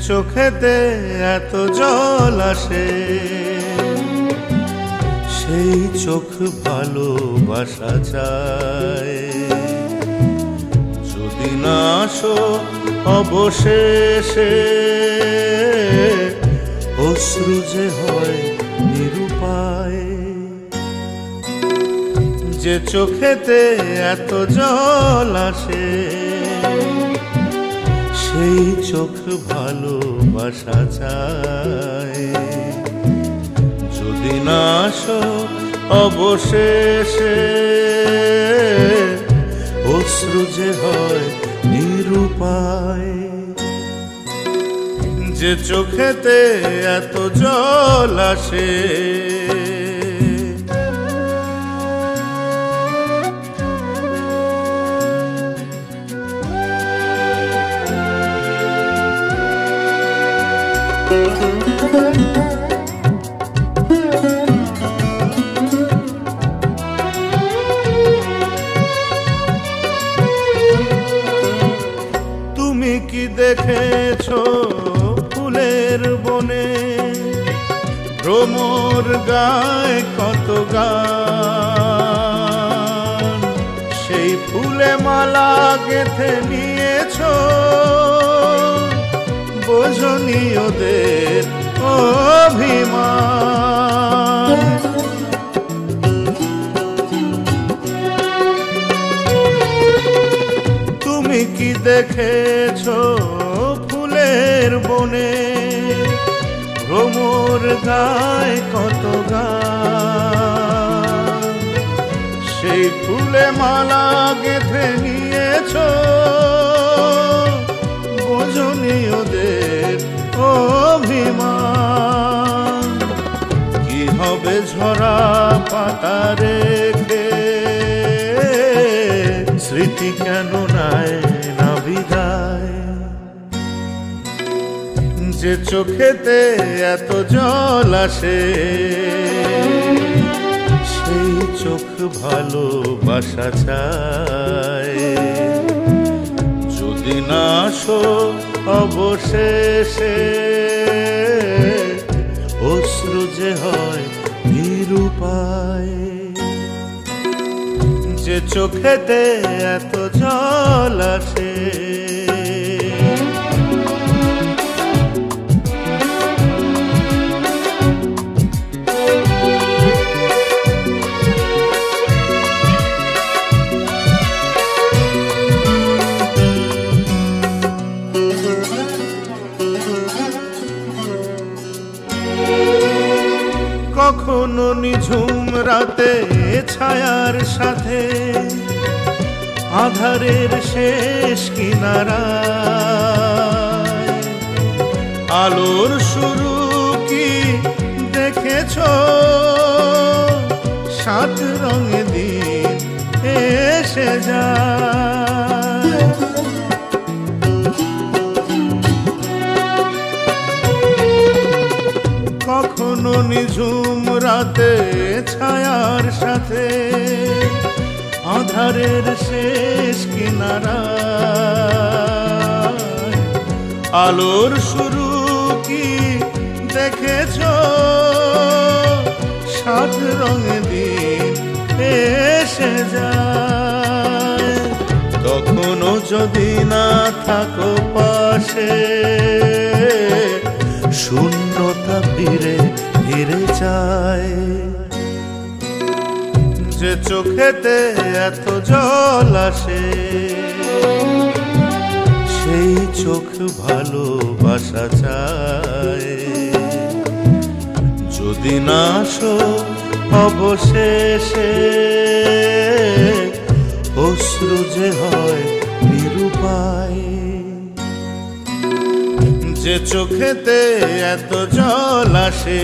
চোখেতে এত জল আসে। সেই চোখ ভালোবাসা চায়। যদি না আসো অবশেষে, অশ্রু যে হয় নিরুপায়। যে চোখেতে এত জল আসে সেই চোখ ভালোবাসা চায়। যদি না অবশেষে, অশ্রু যে হয় নিরুপায়। যে চোখেতে এত জল আসে দেখেছ ফুলের বনে? ভ্রমর গায় কত গান? সেই ফুলে মালা গেথে নিয়েছো। বোঝনি ওদের অভিমান। তুমি কি দেখেছ বনে ভ্রমর গায় কত গান। সেই ফুলে মালা গেঁথে নিয়েছো বোঝনি অভিমান। কি হবে ঝরা পাতা রেখে? স্মৃতি কেন নাই না বিদায় যে চোখেতে এত জল আসে, সেই চোখ ভালোবাসা চায়। যদি না আসো অবশেষে, অশ্রু যে হয় নিরুপায়। যে চোখেতে এত জল আসে নিঝুম রাতে ছায়ার সাথে। আধারের শেষ কিনারা আলোর শুরু কি দেখেছ? সাত রঙে দিন এসে যায়। নিঝুম রাতে ছায়ার সাথে। আধারের শেষ কিনারা আলোর শুরু কি দেখেছ? সাত রঙে দিন এসে যায়। তখনও যদি না থাকো পাশে, শূন্যতা ফিরে ফিরে যায়। যে চোখেতে এত জল আসে, সেই চোখ ভালোবাসা চায়। যদি না আসো অবশেষে, অশ্রু যে হয় নিরুপায়। যে চোখেতে এত জল আসে,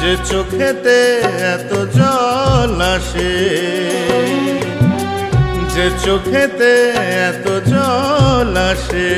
যে চোখেতে এত জল আসে, যে চোখেতে এত জল আসে।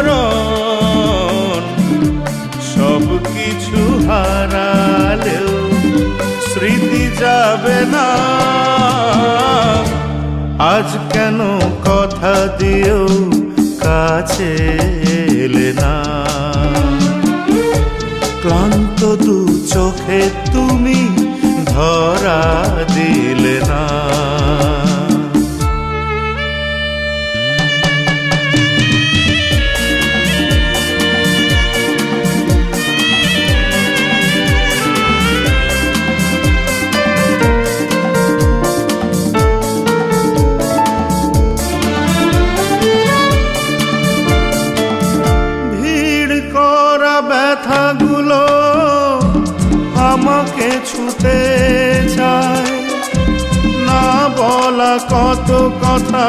অসরণ সব কিছু হারালেও স্মৃতি যাবে না। আজ কেন কথা দিও কাছে এলে না? ক্লান্ত দু চোখে তুমি ধরা দিলে না। কথা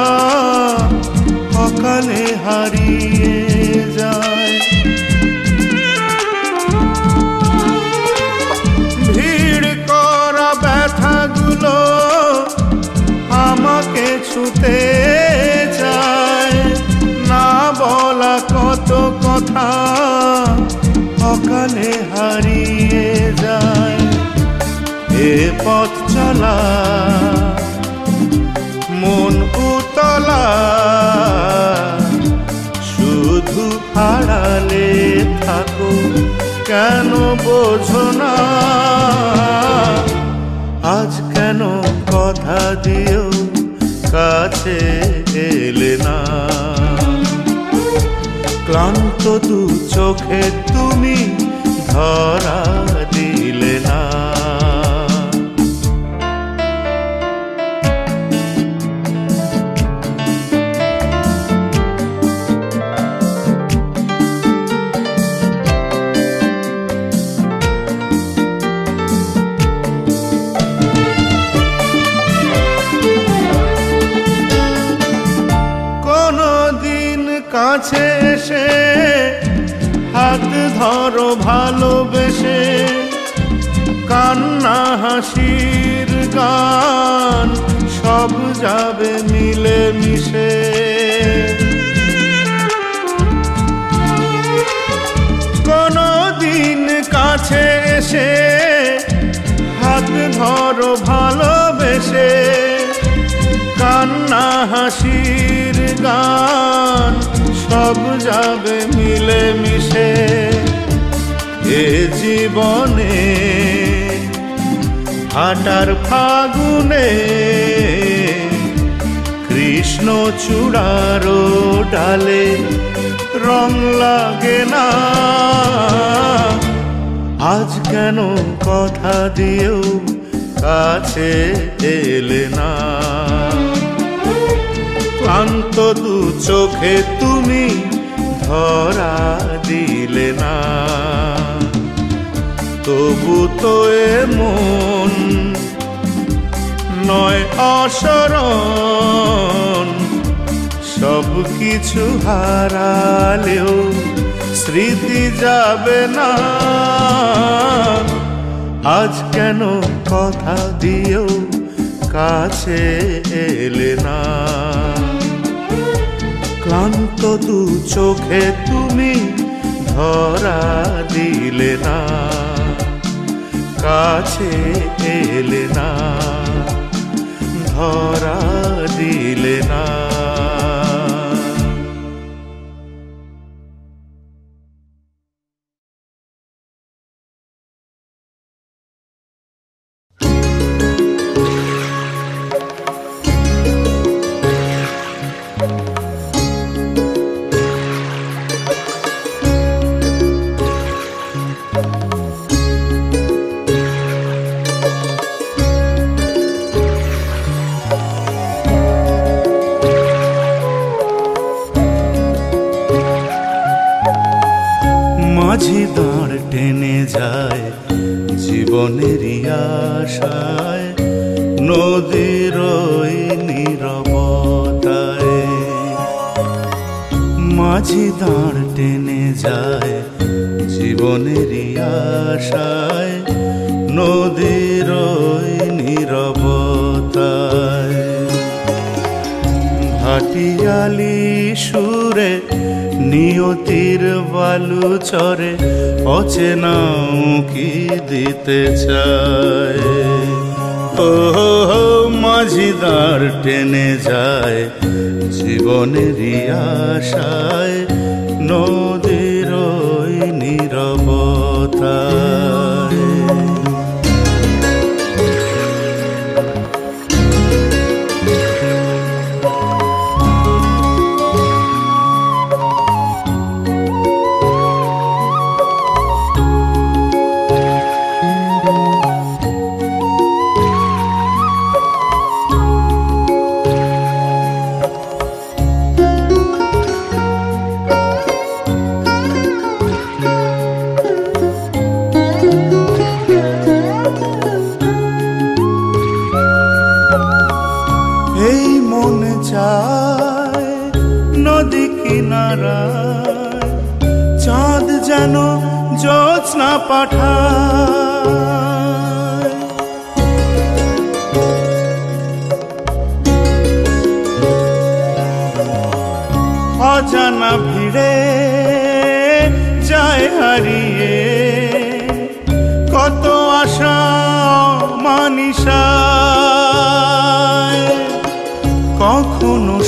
সকালে হারিয়ে যায়। ভিড় করা ব্যথাগুলো আমাকে ছুতে চায়। না বলা কত কথা অকালে হারিয়ে যায়। এ পথ চলা কেন বোঝো না? আজ কেন কথা দিও কাছে এলে না? ক্লান্ত দু চোখে তুমি ধরা কাছে এসে হাত ধরো ভালোবেসে। কান্না, হাসির গান, সব যাবে মিলে মিশে কোনো দিন কাছে এসে হাত ধরো ভালোবেসে। কান্না, হাসির গান সব যাবে মিলে মিশে এ জীবনে। হাটার ফাগুনে কৃষ্ণ চূড়ারো ডালে রং লাগে না। আজ কেন কথা দিও কাছে এলে না? ক্লান্ত দু চোখে তুমি ধরা দিলে না। তবু তো এ মন নয় অসরণ, সব কিছু হারালেও স্মৃতি যাবে না। আজ কেন কথা দিও কাছে এলে না? ক্লান্ত দু চোখে তুমি ধরা দিলে না। কাছে এলে না। ধরা দিলে না। জীবনেরই আশায়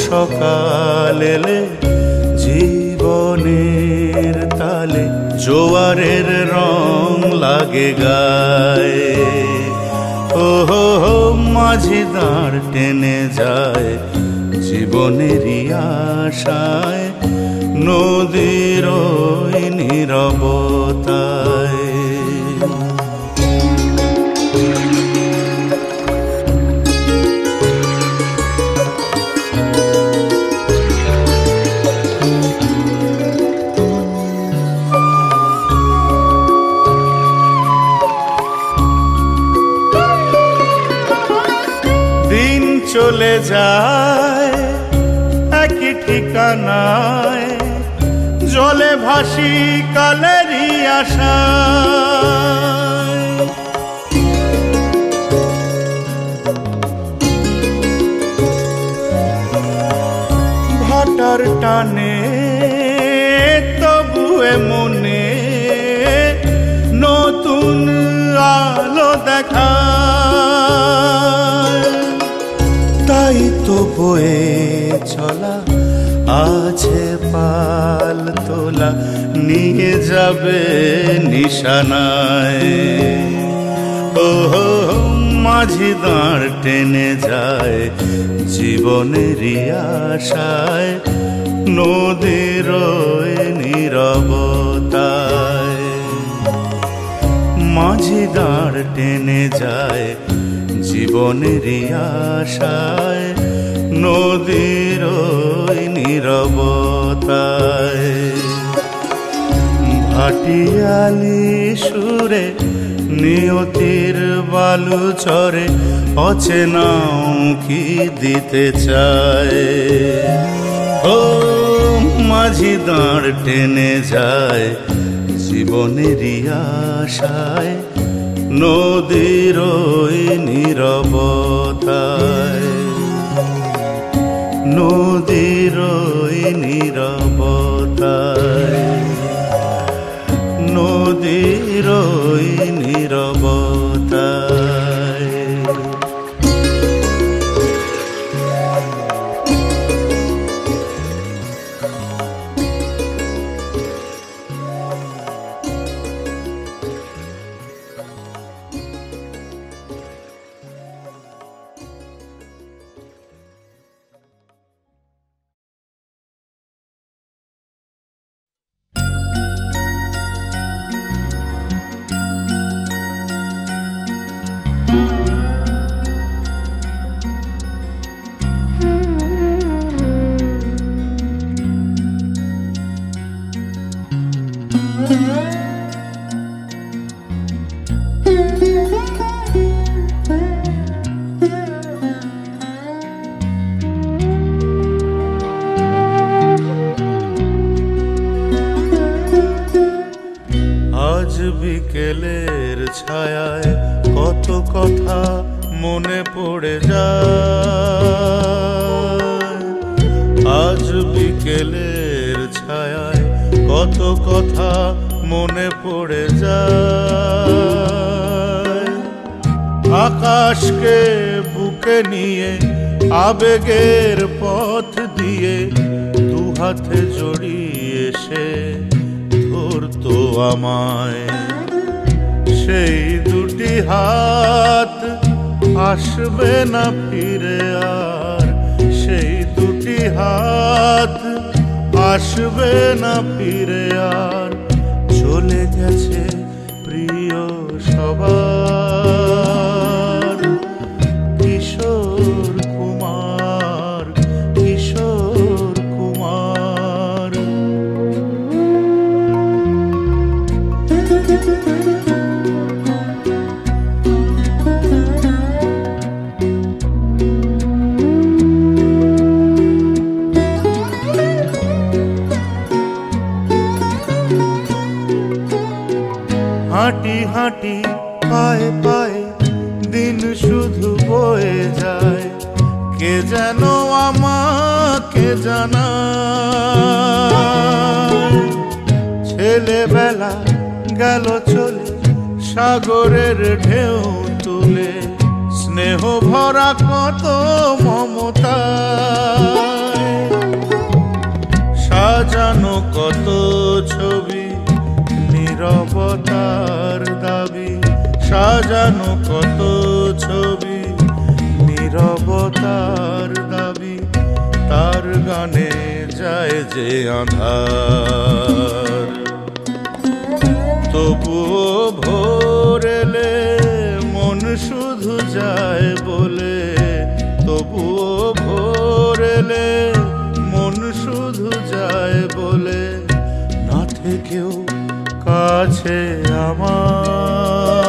সকাল এলে জীবনের তালে জোয়ারের রং লাগে গায়ে। ও হো হো মাঝি দাঁড় টেনে যায় জীবনেরই আশায়, নদীর ওই যায় একই ঠিকানায় জলে ভাসি কালেরই আশা ভাটার টানে তবুয়ে মনে নতুন আলো দেখা আছে পাল তোলা নিয়ে যাবে নিশানায়। ও মাঝি দাঁড় টেনে যায় জীবনের আশায়, নদীর নীরবতায়। মাঝি দাঁড় টেনে যায় জীবনের আশায়, নদীর ভাটিয়ালি সুরে নিয়তির বালু চরে অচেনাও কি দিতে চায়। ও মাঝি দাঁড় টেনে যায় জীবনেরই আশায়, নদীর নীরবতায়। নদীর নীরবতায় নদীর মনে পড়ে যায়। আকাশকে বুকে নিয়ে, আবেগের পথ দিয়ে দু হাতে জড়িয়ে সে ধরতো আমায়। সেই দুটি হাত আসবে না ফিরে আর, সেই দুটি হাত আসবে না ফিরে আর। গেছে প্রিয় সবার যে আধার। তবুও ভোরেলে মন শুধু যায় বলে। তবুও ভোরেলে মন শুধু যায় বলে। না থেকেও কাছে আমার।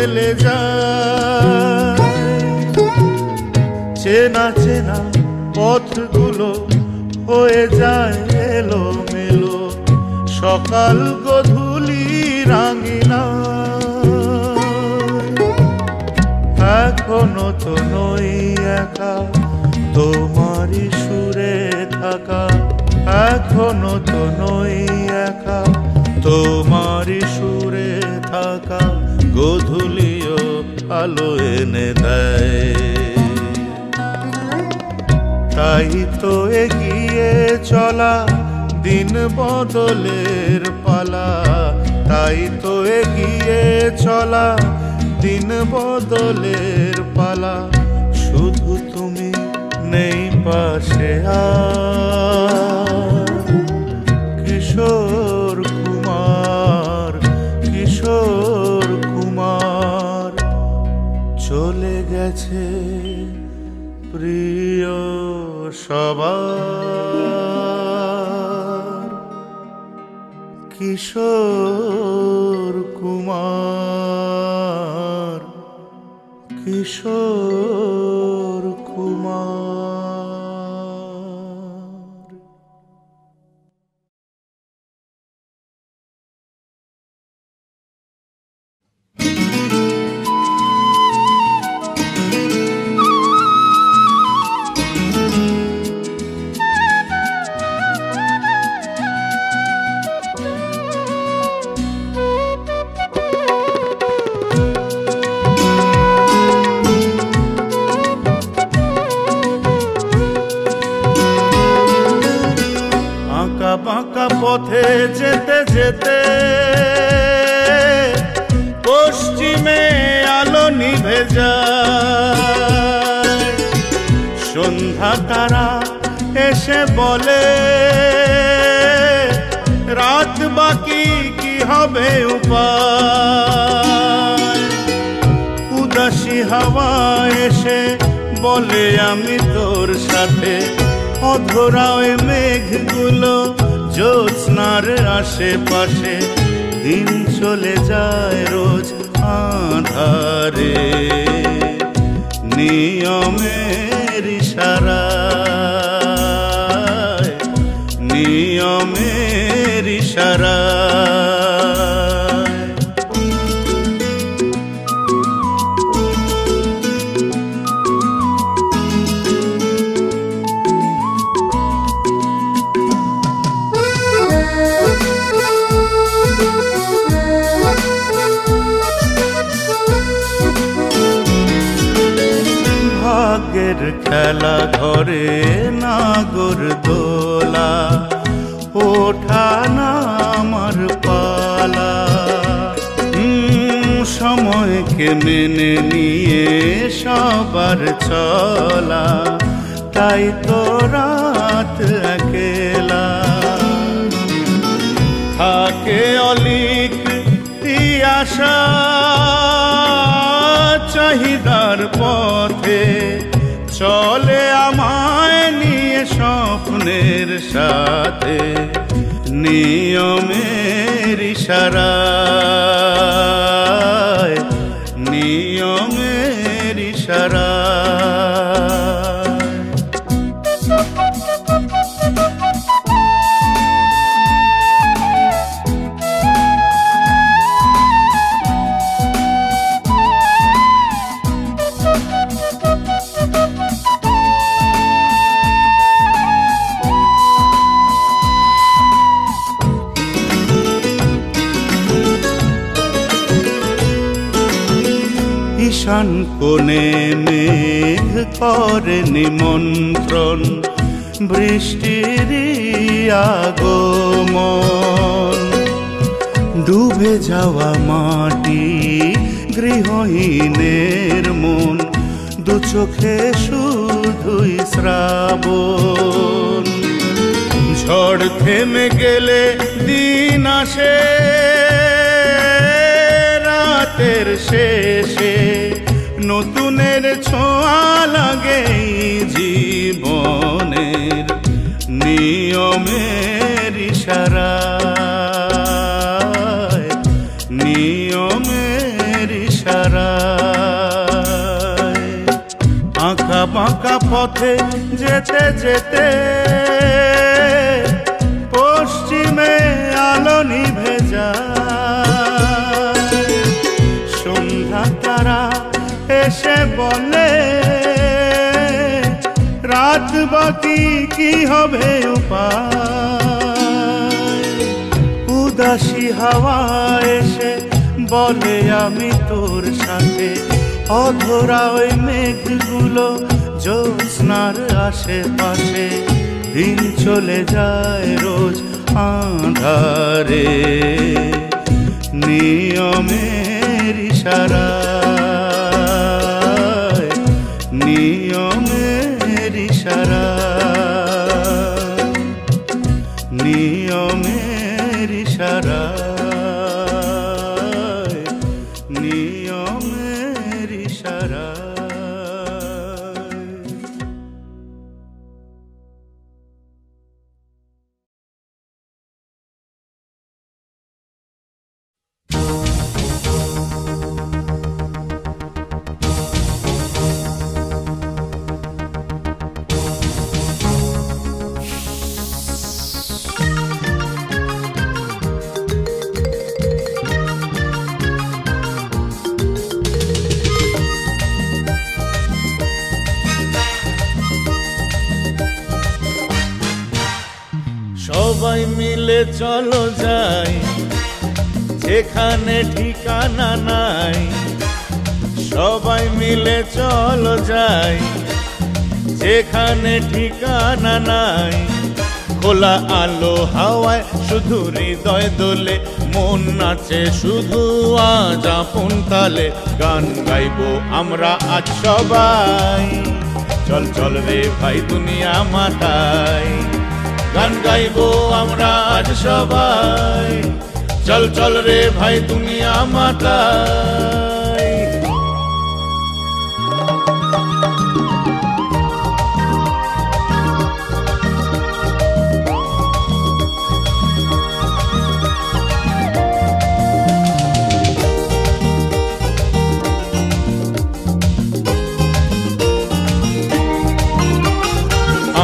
খেলে যায় চেনা চেনা পথগুলো হয়ে যায় এলো মেলো সকাল গধূলি রাঙিনা। এখনও তো নই একা, তোমারই সুরে থাকা। এখনও তো নই একা, তোমারই সুরে আলো এনে দেয়। তাই তো এগিয়ে চলা দিন বদলের পালা। তাই তো এগিয়ে চলা দিন বদলের পালা। শুধু তুমি নেই পাশে আর। কিশোর সবার কিশোর কুমার কিশোর কুমার। হাওয়া এসে বলে আমি তোর সাথে। অধরা ওই মেঘগুলো জ্যোৎস্নার আশেপাশে। দিন চলে যায় রোজ আধারে। নিয়মের ইশারায় নিয়মের ইশারায়। খেলা ঘরে নাগর দোলা, ওঠা না আমার পালা। সময়কে মেনে নিয়ে সবার চলা, তাই তো রাত একেলা। থাকে অলিক তিয়াসা চাহিদার পথে চলে আমায় নিয়ে স্বপ্নের সাথে। নিয়মের ইশারা নিয়মের ইশারায়। কোণে মেঘ করে নিমন্ত্রণ, বৃষ্টির আগমন। ডুবে যাওয়া মাটি গৃহহীনের মন, দু চোখে শুধুই শ্রাবণ। ঝড় থেমে গেলে দিন আসে, রাতের শেষে নতুনের ছোঁয়া লাগে জীবনের নিয়মের ইশারায় নিয়মের ইশারায়। আঁকা বাঁকা পথে যেতে যেতে এসে বলে, রাত বাকি কি হবে উপায়? উদাসী হাওয়া এসে বলে, আমি তোর সাথে অধরা ওই মেঘগুলো জ্যোৎস্নার আশেপাশে। দিন চলে যায় রোজ আধারে। নিয়মের ইশারায় মিলে চলো যাই। যেখানে ঠিকানা নাই, সবাই মিলে চলো যাই। যেখানে ঠিকানা নাই, খোলা আলো হাওয়ায় শুধু হৃদয় দোলে, মন নাচে শুধু আজ আপন তালে, গান গাইবো আমরা আজ সবাই। চল চল রে ভাই, দুনিয়া মাথায় গান গাইবো আমরা আজ সবাই। চল চল রে ভাই দুনিয়া মাতাই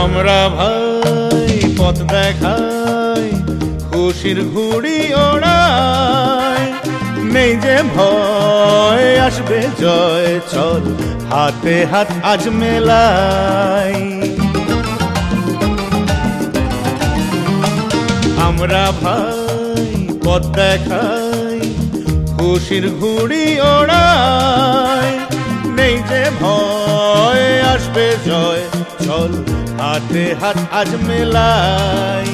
আমরা ভাই দেখাই, খুশির ঘুড়ি ওড়াই। নেই যে ভয়, আসবে জয়, চল হাতে হাত আজ মেলাই। আমরা ভাই, পথ দেখাই, খুশির ঘুড়ি ওড়াই। নেই যে ভয়, আসবে জয় চল হাতে হাত আজ মেলাই।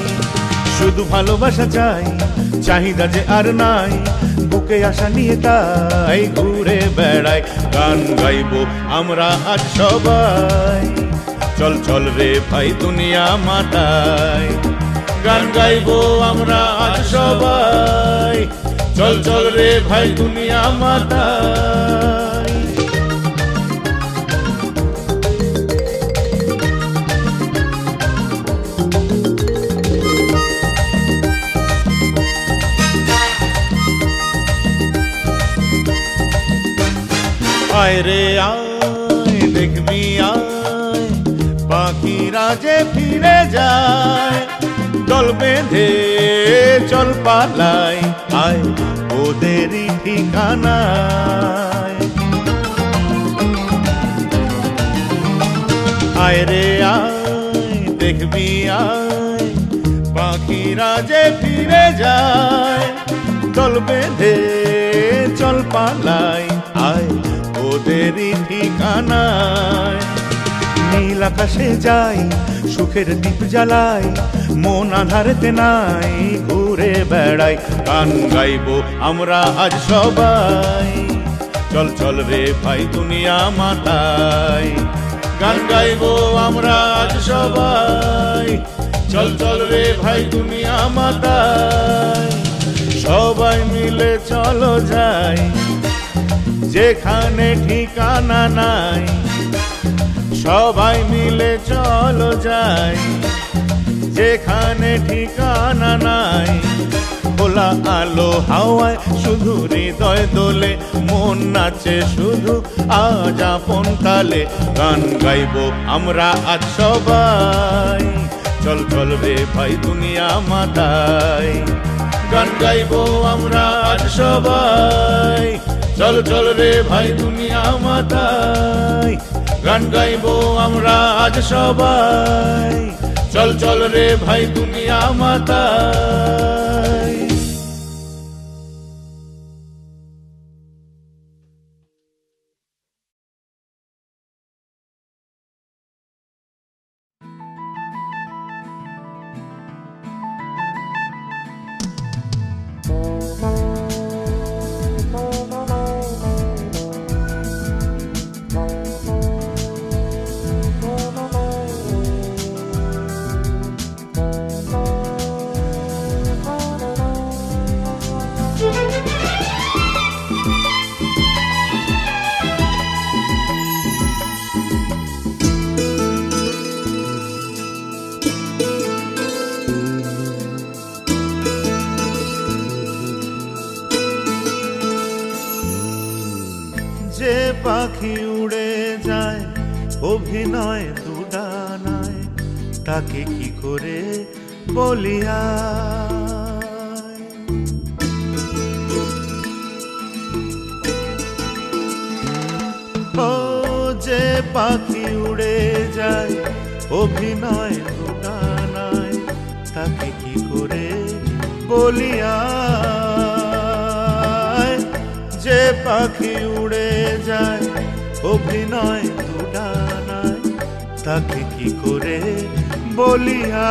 শুধু ভালোবাসা চাই, চাহিদা যে আর নাই, বুকে আশা নিয়ে তাই ঘুরে বেড়াই, গান গাইবো আমরা আজ সবাই। চল চল রে ভাই, দুনিয়া মাতাই। গান গাইবো আমরা আজ সবাই। চল চল রে ভাই, দুনিয়া মাতাই। আয় রে আয়, দেখবি আয়, পাখিরা যে ফিরে যায়, দল বেঁধে চল পালাই, আয় ওদেরই ঠিকানায়। আয় রে আয়, দেখবি আয়, পাখিরা যে ফিরে যায়, দল বেঁধে চল পালাই ওদেরই ঠিকানায়। নীল আকাশে যাই, সুখের দীপ জ্বালাই, মন আধারেতে নাই ঘুরে বেড়াই, গান গাইবো আমরা আজ সবাই। চল চল রে ভাই, দুনিয়া মাতাই। গান গাইবো আমরা আজ সবাই। চল চল রে ভাই, দুনিয়া মাতাই। সবাই মিলে চলো যাই। যেখানে ঠিকানা নাই, সবাই মিলে চলো যাই। যেখানে ঠিকানা নাই, খোলা আলো হাওয়ায় শুধু হৃদয় দোলে, মন নাচে শুধু আজ আপন তালে। গান গাইব আমরা আজ সবাই। চল চল রে ভাই, দুনিয়া মাতাই গান গাইব আমরা আজ সবাই। চল চল রে ভাই দুনিয়া মাতাই। গান গাইব আমরা আজ সবাই। চল চল রে ভাই দুনিয়া মাতাই। অভিনয় দুডানায় তাকে কি করে বলিয়া? যে পাখি উড়ে যায়, অভিনয় দুডানায় তাকে কি করে বলিয়া? যে পাখি উড়ে যায়, অভিনয় তাকে কি করে বলিয়া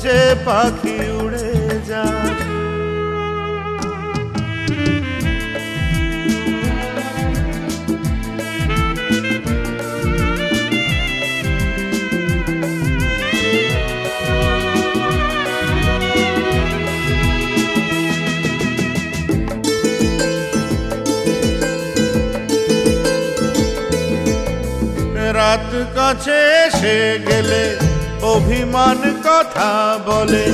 যে পাখি রাত কাছে এসে গেলে, অভিমান কথা বলে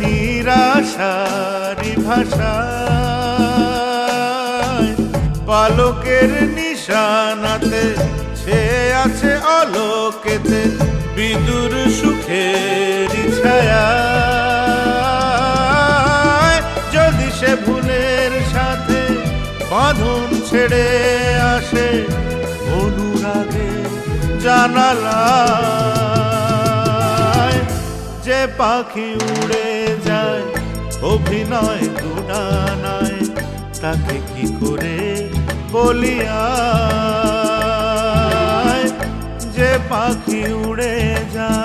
নিরাশারি ভাষা। পালকের নিশানাতে সে আছে অলোকেতে, বিদুর সুখের ছায়া যদি সে ভুলের সাথে বাঁধন ছেড়ে আসে, অনুরাগে জানালায় যে পাখি উড়ে যায়, অভিনয় দুডানায় তাকে কি করে বলিয়া যে পাখি উড়ে যায়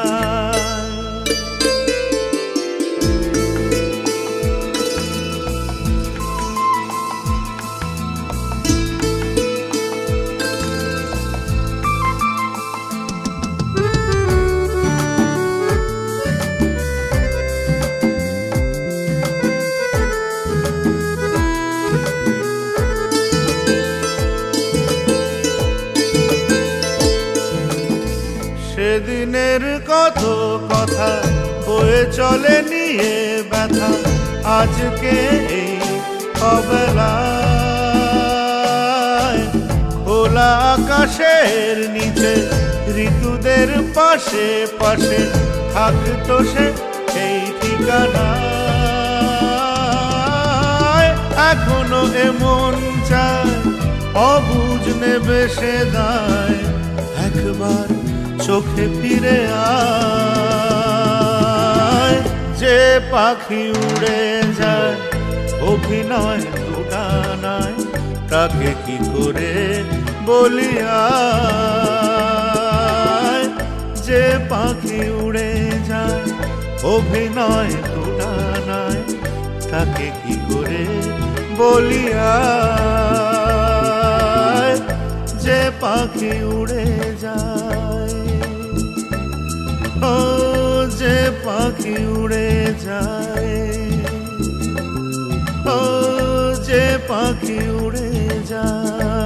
চলে নিয়ে ব্যথা। আজকে এই অবেলায়। খোলা আকাশের নিচে, ঋতুদের পাশে পাশে থাকতো সে এই ঠিকানায়। এখনও এমন চায় অবুঝ নেবে সে দায়। একবার চোখে ফিরে আয়। যে পাখি উড়ে যায়, অভিনয় দুটানায় তাকে কি করে বলিয়া যে পাখি উড়ে যায়, অভিনয় দুটানায় তাকে কি করে বলিয়া যে পাখি উড়ে যায়। ও যে পাখি উড়ে যায়।